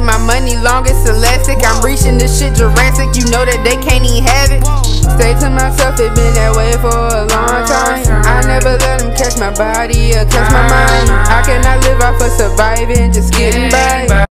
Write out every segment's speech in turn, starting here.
lasting. My money long as elastic. I'm reaching this shit Jurassic. You know that they can't even have it. Stay to myself, it been that way for a long time. I never let them catch my body or catch my mind. I live off of surviving, just getting by?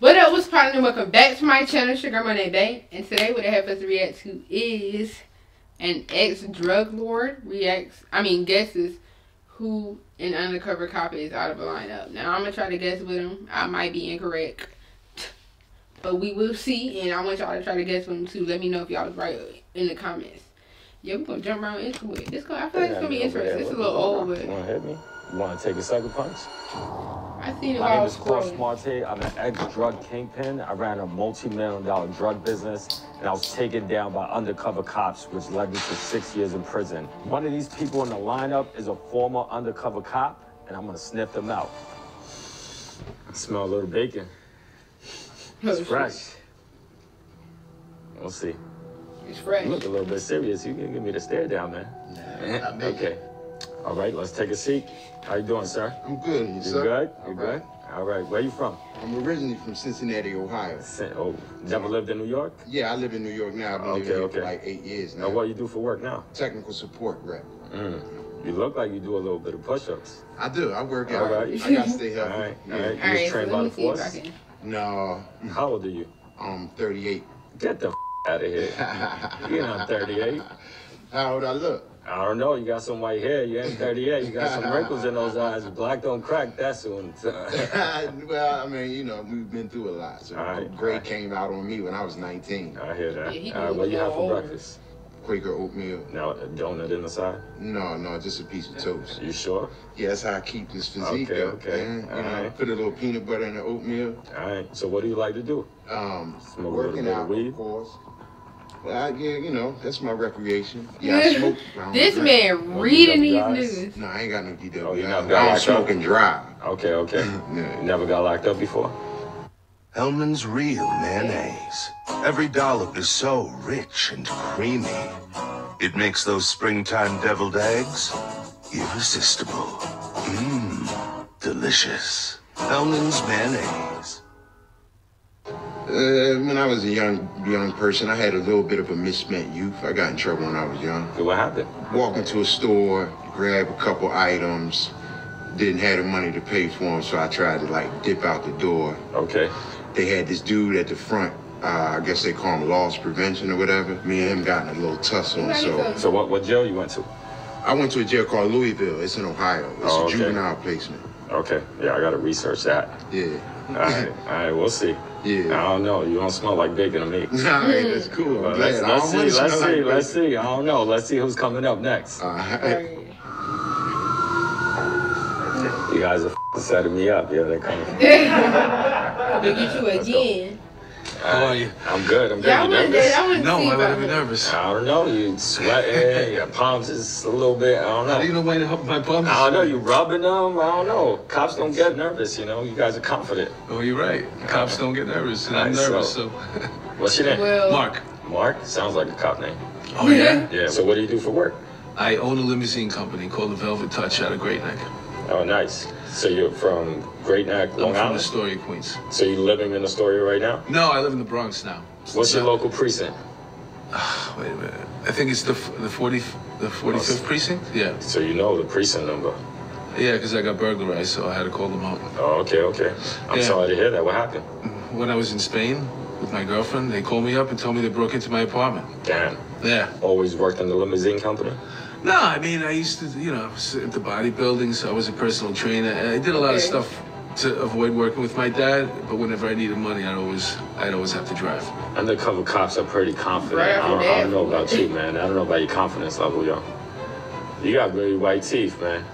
What up, what's poppin'? Welcome back to my channel, Sugar Money Day. And today what I have us react to is an ex-drug lord reacts, I mean guesses who an undercover cop is out of a lineup. Now I'm gonna try to guess with him. I might be incorrect. But we will see and I want y'all to try to guess with him too. Let me know if y'all was right in the comments. Yeah, we're gonna jump around into it. This gonna, I feel like it's gonna be interesting. It's a little old, but you wanna hit me? You wanna take a second punch? I seen it My while I name was is Cross scrolling. Smarte. I'm an ex-drug kingpin. I ran a multi-million dollar drug business, and I was taken down by undercover cops, which led me to six years in prison. One of these people in the lineup is a former undercover cop, and I'm gonna sniff them out. I smell a little bacon. It's fresh. We'll see. It's fresh. You look a little bit serious. You can give me the stare down, man. I make okay. All right, let's take a seat. How you doing, sir? I'm good. and You yourself? good? All You right. good? All right. Where you from? I'm originally from Cincinnati, Ohio. Sa- Oh, never lived in New York? Yeah, I live in New York now. I've been Okay, living here okay. for like eight years now. Now, what you do for work now? Technical support rep. Mm. You look like you do a little bit of push-ups. I do. I work out. All right. I gotta stay All healthy. right, Yeah. all right. All right, so trained let by me the see if I force? can. No, How old are you? I'm 38. Get the f- out of here. You're not 38. How old I look? I don't know. You got some white hair. You ain't 38. You got some wrinkles in those eyes. Black don't crack that soon. well, I mean, you know, we've been through a lot. So All right, gray all right. came out on me when I was 19. I hear that. Yeah, All right, what you have for older. breakfast? Quaker oatmeal. Now, a donut in the side? No, no, just a piece of toast. You sure? Yeah, that's how I keep this physique Okay, up, okay. man. You All know, right. put a little peanut butter in the oatmeal. All right. So, what do you like to do? Um, Smoke a little working bit out, weed? of course. Well, I, yeah, you know, that's my recreation. Yeah, I smoke. I This drink. man reading you these got news. No, I ain't got no DW. Oh, you I, never I got don't smoke up? and drive. Okay, okay. Yeah. Never got locked up before? Hellmann's Real Mayonnaise. Every dollop is so rich and creamy. It makes those springtime deviled eggs irresistible. Mmm, delicious. Hellmann's Mayonnaise. Uh, when I was a young young person, I had a little bit of a misspent youth. I got in trouble when I was young. So what happened? Walk into a store, grab a couple items, didn't have the money to pay for them, so I tried to like dip out the door. Okay. They had this dude at the front. Uh, I guess they call him loss prevention or whatever. Me and him got in a little tussle, and so So what, what jail you went to? I went to a jail called Louisville. It's in Ohio. It's Oh, a juvenile placement. Okay. Yeah, I gotta research that. Yeah. All right. All right. We'll see. Yeah. I don't know. You don't smell like bacon to me. All right, that's mm. cool. But I'm let's, let's see. Let's see. like let's see. I don't know. Let's see who's coming up next. All right. Alright. You guys are f- setting me up. Yeah, they're coming. They'll get you again. How are you? I'm good. I'm good. Yeah, I you wanted nervous? to, I wanted to No, see would I about be nervous? I don't know. You sweating. Your palms is a little bit. I don't know. How do you know when to my bums? I don't know. You rubbing them. I don't know. Cops don't get nervous. You know. You guys are confident. Oh, you're right. Cops don't get nervous, and I'm nervous, so- so. What's your name? Well, Mark. Mark. Sounds like a cop name. Oh, yeah? Yeah. So what do you do for work? I own a limousine company called the Velvet Touch out of Great Neck. Oh, nice. So you're from Great Neck, Long I'm from Island. Astoria, Queens. So you're living in Astoria right now? No, I live in the Bronx now. What's your local precinct? Ah, wait a minute. I think it's the the 40 the 45th precinct. Yeah, So you know the precinct number. yeah, because I got burglarized, so I had to call them up. Oh, okay, okay. I'm Yeah. sorry to hear that. What happened? When I was in Spain with my girlfriend, they called me up and told me they broke into my apartment. Damn. Yeah. Always worked in the limousine company? No, I mean, I used to, you know, I was into bodybuilding, so I was a personal trainer. I did a lot of stuff to avoid working with my dad, but whenever I needed money, I'd always, I'd always have to drive. Undercover cops are pretty confident. Right I, don't, I don't know about you, man. I don't know about your confidence level, yo. You got really white teeth, man.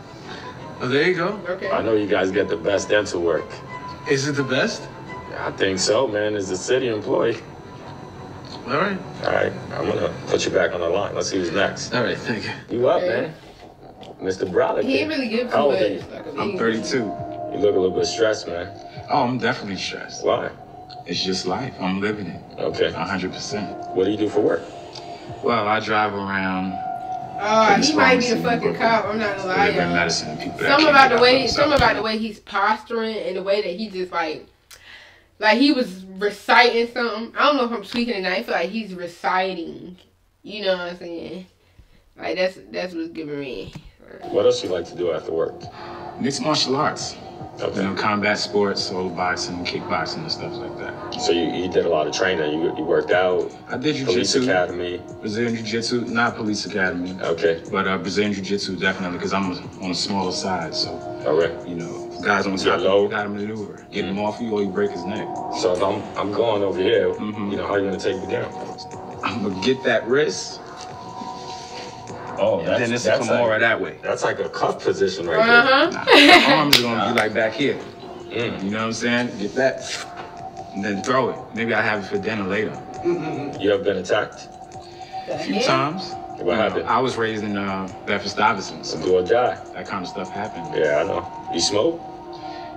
Oh, there you go. okay. I know you guys get the best dental work. Is it the best? I think so, man. As a city employee. All right. All right, I'm gonna put you back on the line. Let's see who's next. All right, thank you. You up, Okay. man? Mr. Brolick. He ain't really give too How old much. are you? Like a I'm 32. You look a little bit stressed, man. Oh, I'm definitely stressed. Why? It's just life. I'm living it. Okay. 100%. What do you do for work? Well, I drive around Oh, It's he might be a fucking cop. I'm not gonna lie, delivering y'all. medicine to people Some about the way, some about the way he's posturing and the way that he just like Like he was reciting something. I don't know if I'm speaking tonight. I feel like he's reciting. You know what I'm saying? Like that's that's what's giving me. What else you like to do after work? Mixed martial arts. You know, combat sports, solo boxing, kickboxing, and stuff like that. So you, you did a lot of training. You, you worked out. I did jiu-jitsu, Police Academy. Brazilian jiu-jitsu, not police academy, Okay. but uh, Brazilian jiu-jitsu definitely because I'm on a smaller side. So All right. you know, guys on top, low. you gotta maneuver, get him off you, or you break his neck. So if I'm I'm going over here, Mhm. you know how you gonna take me down? I'm gonna get that wrist, Oh, and then it's come like, more that way. That's like a cuff position right Uh huh. Nah, my arms are gonna be like back here. Mm. You know what I'm saying? Get that, and then throw it. Maybe I have it for dinner later. You have been attacked? A few times. What You know, happened? I was raised in uh, Bedford Stuyvesant, so Do or die? that kind of stuff happened. Yeah, I know. You smoke?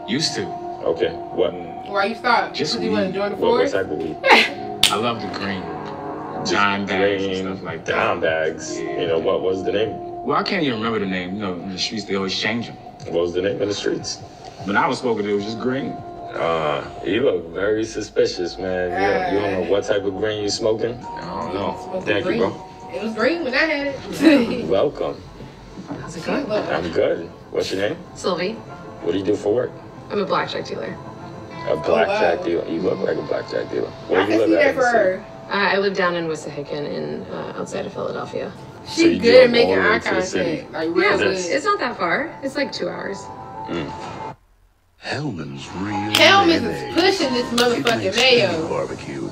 Used to. Okay. What? Why you stop? Just Because you want to weed. join the What, what type of weed? I love the green. Dime bags Green stuff like that. dime bags. Yeah. You know what was the name? Well, I can't even remember the name. You know, in the streets they always change them. What was the name in the streets? When I was spoken, it was just green. Uh, you look very suspicious, man. You don't, you don't know what type of green you smoking? I don't know. Thank green. you, bro. It was green when I had it. Welcome. How's it going? I'm good. What's your name? Sylvie. What do you do for work? I'm a blackjack dealer. A blackjack wow. dealer. You look like a blackjack dealer. I Where you can live see at? That in for the city? her. Uh, I live down in Wissahickon, in uh, outside of Philadelphia. So She good at drove making all the way eye to the city? contact. Like Yeah, it's, it's not that far. It's like two hours. Hellmann's real Hellmann's is pushing this It motherfucking mayo. barbecue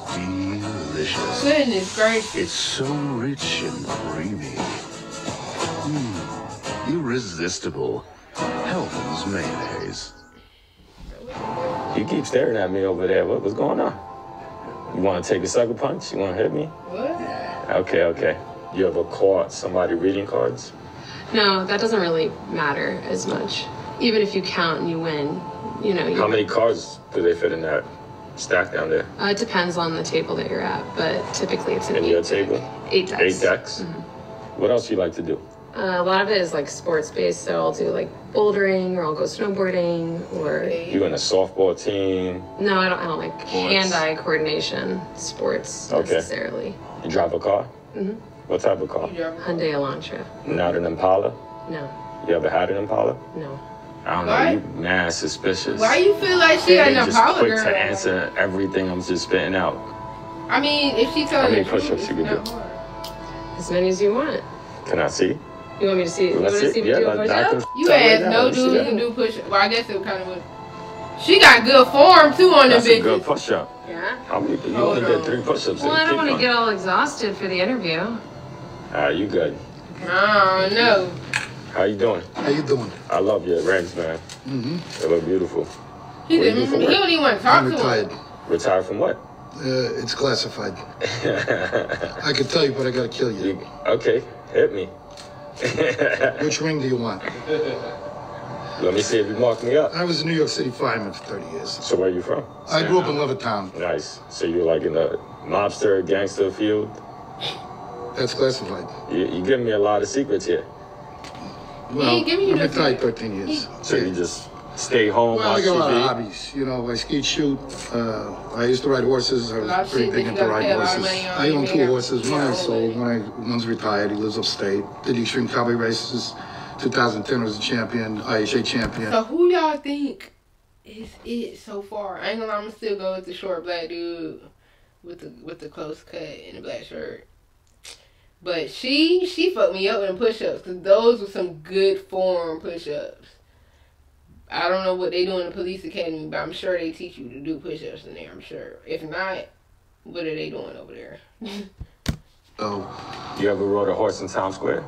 delicious. Goodness gracious. It's so rich and creamy. Mmm, irresistible. Hellmann's mayonnaise. You keep staring at me over there. What, what's going on? You want to take a sucker punch? You want to hit me? What? Okay, okay. You ever caught somebody reading cards? No, that doesn't really matter as much. Even if you count and you win, you know. You, How many cards do they fit in that stack down there? Uh, it depends on the table that you're at, but typically it's an In eight, your table? eight decks. Eight decks? What else do you like to do? Uh, a lot of it is like sports based, so I'll do like bouldering or I'll go snowboarding or You in a softball team? no, I don't. I don't like hand-eye coordination sports Okay. necessarily. You drive a car? Mm-hmm. What type of car? You driving? Hyundai Elantra. Not an Impala? No, You ever had an Impala? no. I don't know. Why? You mad suspicious. Why do you feel like she got You're no just power, quick girl? to answer everything I'm just spitting out. I mean, if she How told many the truth, push-ups it's you could not do? hard. As many as you want. Can I see? You want me to see? You want Let's to see. see me Yeah, do a push up? You tell right no dude that. can do push up. Well, I guess it kind of would. She got good form too on them That's a good bitches. push-up. Yeah. How many? You Hold only did three push-ups. Well, I don't want to get all exhausted for the interview. Ah, you good? Oh don't. How you doing? How you doing? I love your rings, man. Mm-hmm. They look beautiful. He, What said, do you do for he work? don't even want to talk I'm to retired. him. Retired from what? Uh, it's classified. I could tell you, but I gotta kill you. You, okay, hit me. Which ring do you want? Let me see if you mark me up. I was a New York City fireman for 30 years. So where are you from? I grew up in Levittown. Nice. So you're like in the mobster gangster field. That's classified. You, you giving me a lot of secrets here. Well, ain't giving you I'm no retired secret. 13 years. So you just stay home, Well, I watch got a lot of hobbies. You know, I skate shoot. Uh, I used to ride horses. I A lot was pretty shit big into riding pay a lot of horses. I own two horses. One yeah, I sold. One I, one's retired. He lives upstate. Did the Extreme Cowboy races. 2010 was a champion, IHA champion. So who y'all think is it so far? I ain't gonna lie, I'm gonna still go with the short black dude with the with the close cut and the black shirt. But she she fucked me up in them push ups because those were some good form push ups. I don't know what they do in the police academy, but I'm sure they teach you to do push ups in there. I'm sure. If not, what are they doing over there? So, oh. You ever rode a horse in Times Square?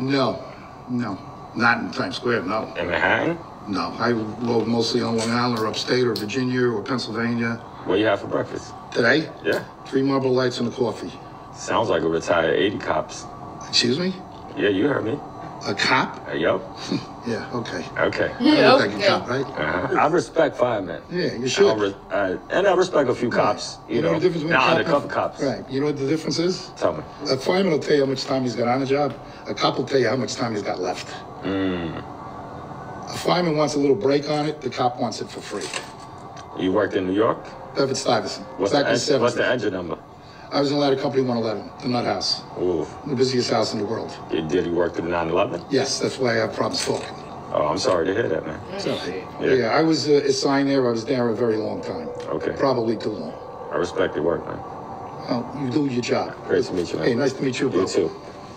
no, no. Not in Times Square, no. In Manhattan? No, I rode mostly on Long Island or upstate or Virginia or Pennsylvania. What you have for breakfast? Today, Yeah. three Marlboro Lights and a coffee. Sounds like a retired 80 cops. Excuse me? Yeah, you heard me. A cop? Uh, yup. Yeah, okay. Okay. I look like a cop, right? Uh-huh. I respect firemen. Yeah, you I should. re- uh, and I respect a few cops. You, know, the difference between a cop undercover and- cops. Right. You know what the difference is? Tell me. A fireman will tell you how much time he's got on the job. A cop will tell you how much time he's got left. Mm. A fireman wants a little break on it. The cop wants it for free. You worked in New York? Bedford Stuyvesant. What's, Back the, in en- what's the engine number? I was in ladder company 111, the Nut House, Ooh. the busiest house in the world. Did did he work through 9 11? Yes, that's why I have problems talking. Oh, I'm sorry to hear that, man. So, Yeah. yeah, I was uh, assigned there. I was there a very long time. Okay. Probably too long. I respect your work, man. Well, you do your job. Great to meet you, man. Hey, nice to meet you, bro. You too.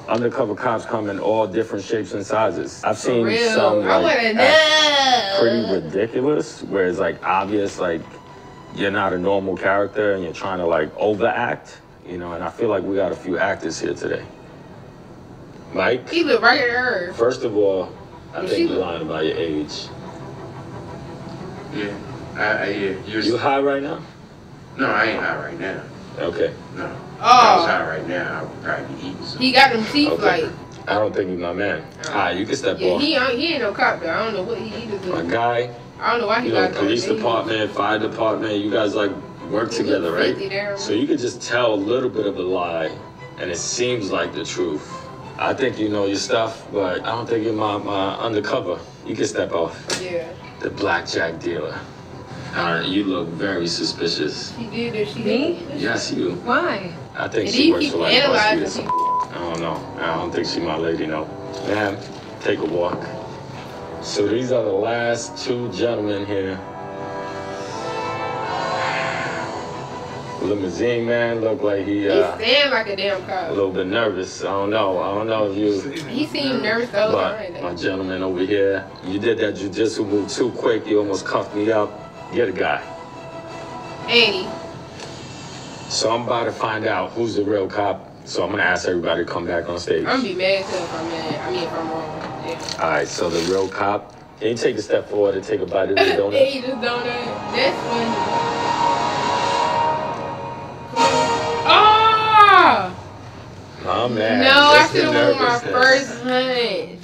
Undercover cops come in all different shapes and sizes. I've seen some like wanna act know. pretty ridiculous, where it's like obvious, like you're not a normal character and you're trying to like overact, you know. And I feel like we got a few actors here today. Mike, He look right at her. first of all, I Yeah, think you're lying about your age. Yeah. I, I yeah. You're, You high right now? no, I ain't high right now. Okay. No. If I was Oh, high right now, I would probably be eating something. he got them teeth Okay. like. I don't think you're my man. Hi, you can step Yeah, off. he ain't- he ain't no cop though. I don't know what he, he just. My guy, I don't know why he you know, got police those department, fire department, you guys like work together, right? So you could just tell a little bit of a lie, and it seems like the truth. I think you know your stuff, but I don't think you're my, my undercover. You can step off. Yeah, The blackjack dealer. You look very suspicious. she did this. She Me? did. Yes, you. Why? I think And she works for like BuzzFeed or something. I don't know. I don't think she my lady, no. Ma'am, take a walk. So these are the last two gentlemen here. Limousine man looked like he He uh, stand like a damn cop. a little bit nervous. I don't know. I don't know if you, He seemed nervous whole but my gentleman over here, you did that jujitsu move too quick. You almost cuffed me up. Get a guy. Hey. So I'm about to find out who's the real cop. So I'm gonna ask everybody to come back on stage. I'm gonna be mad too if I'm mad. I mean, if I'm wrong. Yeah. All right, so the real cop. Can you take a step forward and take a bite of the They donut? eat this donut. That's funny. Ah! Oh man. no, I just the should have won my first hunt.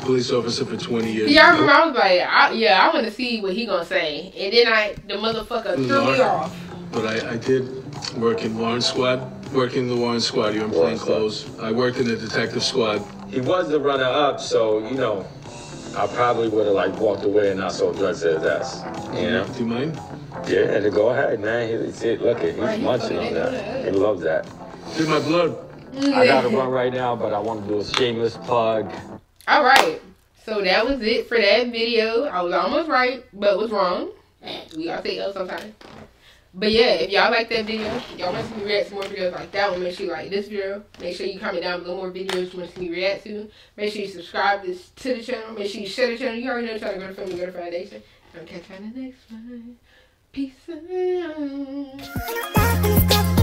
Police officer for 20 years. Yeah, I remember I was like, I, yeah, I want to see what he gonna say, and then I, the motherfucker threw me off. But I, I did work in Warrant Squad. Working in the Warrant Squad, you're in plain clothes. I worked in the detective squad. He was the runner-up, so you know, I probably would have like walked away and not sold drugs to his ass. You know? Do you mind? Yeah, to go ahead, man. He, see, look, at he's Right, he munching on that. He loves that. Did my blood. I gotta run right now, but I want to do a shameless plug. All right, so that was it for that video. I was almost right, but was wrong. We gotta say L sometimes. But yeah, if y'all like that video, y'all want to see me react to more videos like that one, make sure you like this video. Make sure you comment down below more videos you want to see me react to. Make sure you subscribe this, to the channel. Make sure you share the channel. You already know trying to go to and Go to Foundation. I'll catch you the next one. Peace out.